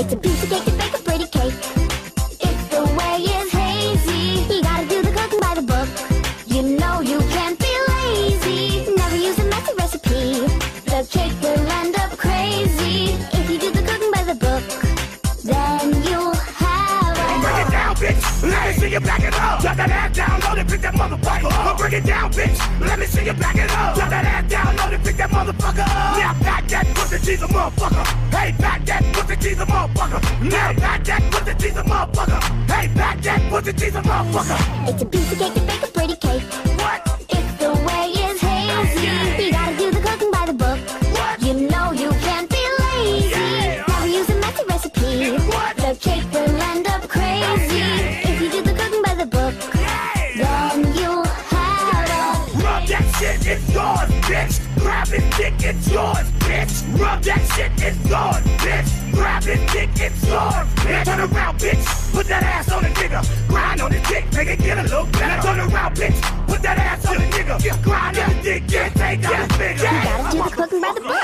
It's a piece of cake to bake a pretty cake. If the way is hazy, you gotta do the cooking by the book. You know you can't be lazy. Never use a messy recipe. The cake will end up crazy. If you do the cooking by the book, then you'll have a. Break it down, bitch. Let me see you back it up. Drop that ass down, load it, pick that motherfucker up. Break it down, bitch. Let me see you back it up. Drop that ass down, load it, pick that motherfucker up. Cheese a motherfucker. Hey, back that pussy, cheese a motherfucker. Now back that pussy, cheese a motherfucker. Hey, back that pussy, cheese a motherfucker. It's a piece of cake to bake a pretty shit, it's yours, bitch. Grab it, dick, it's yours, bitch. Rub that shit, it's yours, bitch. Grab it, dick, it's yours, bitch. Turn around, bitch. Put that ass on the nigga. Grind on the dick, make it get a little better. Turn around, bitch. Put that ass on the nigga. Grind on the dick, get take out the finger. You gotta do the cooking by the book. Yeah. yeah.